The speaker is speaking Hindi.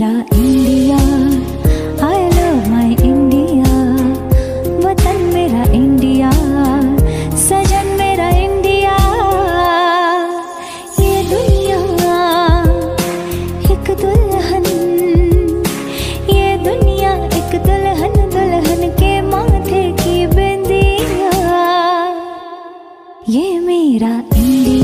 मेरा India I love my India वतन मेरा इंडिया, सजन मेरा इंडिया। ये दुनिया, एक दुल्हन। ये दुनिया, एक दुल्हन दुल्हन के माथे की बिंदिया। ये मेरा इंडिया।